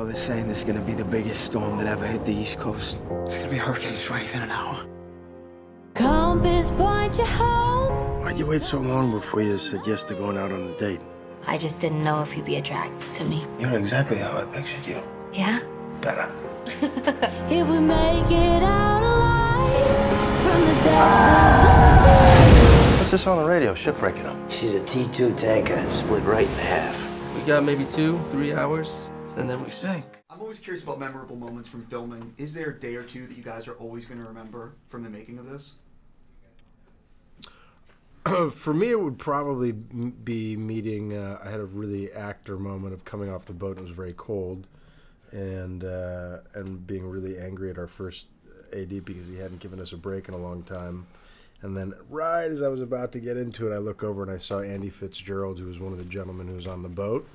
know they're saying this is gonna be the biggest storm that ever hit the East Coast. It's gonna be hurricane strength in an hour. Compass point you home. Why'd you wait so long before you said yes to going out on a date? I just didn't know if you'd be attracted to me. You're exactly how I pictured you. Yeah? Better. If we make it out alive from the depths of the. What's this on the radio? Ship breaking up. She's a T2 tanker, split right in half. We got maybe two, three hours, and then we sink. I'm always curious about memorable moments from filming. Is there a day or two that you guys are always going to remember from the making of this? For me, it would probably be meeting. Uh, I had a really actor moment of coming off the boat. and It was very cold, and uh, and being really angry at our first AD because he hadn't given us a break in a long time. And then, right as I was about to get into it, I look over and I saw Andy Fitzgerald, who was one of the gentlemen who was on the boat.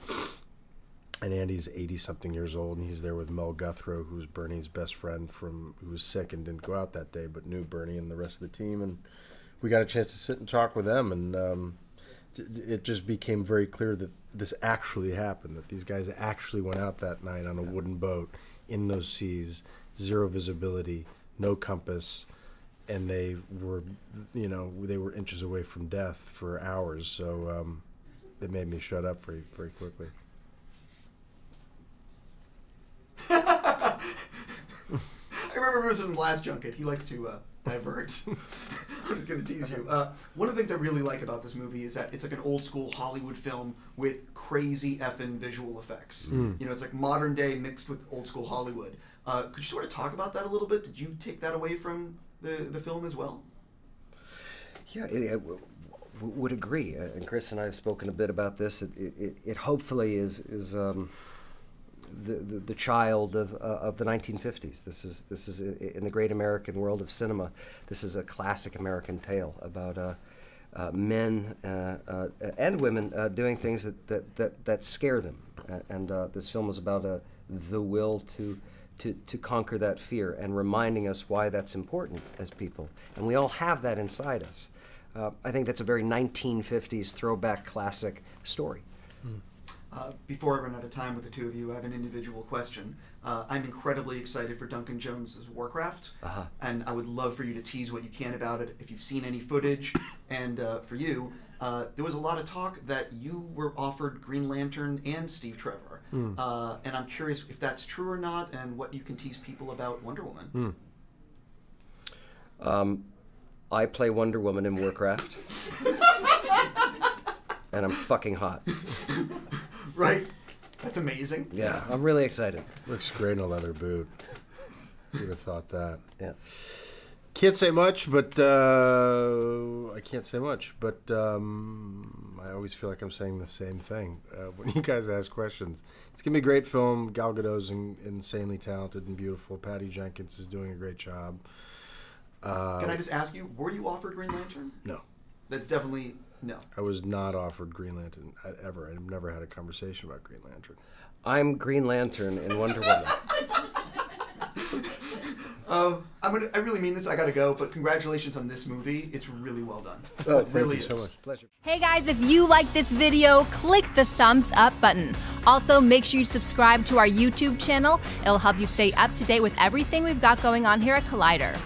And Andy's 80 something years old, and he's there with Mel Gouthro, who's Bernie's best friend from who was sick and didn't go out that day, but knew Bernie and the rest of the team. And we got a chance to sit and talk with them, and um, it just became very clear that this actually happened. That these guys actually went out that night on a wooden boat in those seas, zero visibility, no compass, and they were, you know, they were inches away from death for hours. So um, it made me shut up very, very quickly. I remember it was from the last junket. He likes to uh, divert. I'm just going to tease you. Uh, one of the things I really like about this movie is that it's like an old school Hollywood film with crazy effing visual effects. You know, it's like modern day mixed with old school Hollywood. Uh, could you sort of talk about that a little bit? Did you take that away from the, the film as well? Yeah, it, I w- w- would agree. Uh, and Chris and I have spoken a bit about this. It, it, it- it hopefully is is um, the, the child of uh, of the 1950s. This is this is in the great American world of cinema. This is a classic American tale about. Uh, uh, men uh, uh, and women uh, doing things that, that, that, that scare them. And this film is about the will to, to, to conquer that fear and reminding us why that's important as people. And we all have that inside us. I think that's a very 1950s throwback classic story. Uh, before I run out of time with the two of you, I have an individual question. Uh, I'm incredibly excited for Duncan Jones's Warcraft, and I would love for you to tease what you can about it. If you've seen any footage, and uh, for you, uh, there was a lot of talk that you were offered Green Lantern and Steve Trevor, uh, and I'm curious if that's true or not, and what you can tease people about Wonder Woman. Um, I play Wonder Woman in Warcraft. and I'm fucking hot. Right? That's amazing. Yeah, I'm really excited. Looks great in a leather boot. Who'd have thought that? Yeah. Can't say much, but uh, I can't say much. But um, I always feel like I'm saying the same thing uh, when you guys ask questions. It's gonna be a great film. Gal Gadot's in, insanely talented and beautiful. Patty Jenkins is doing a great job. Uh, Can I just ask you, were you offered Green Lantern? no, That's definitely no. I was not offered Green Lantern ever. I've never had a conversation about Green Lantern. I'm Green Lantern in Wonder Woman. Um, I'm gonna. I really mean this. I gotta go. But congratulations on this movie. It's really well done. Oh, it thank really you is. so much. Pleasure. Hey guys, if you like this video, click the thumbs up button. Also, make sure you subscribe to our YouTube channel. It'll help you stay up to date with everything we've got going on here at Collider.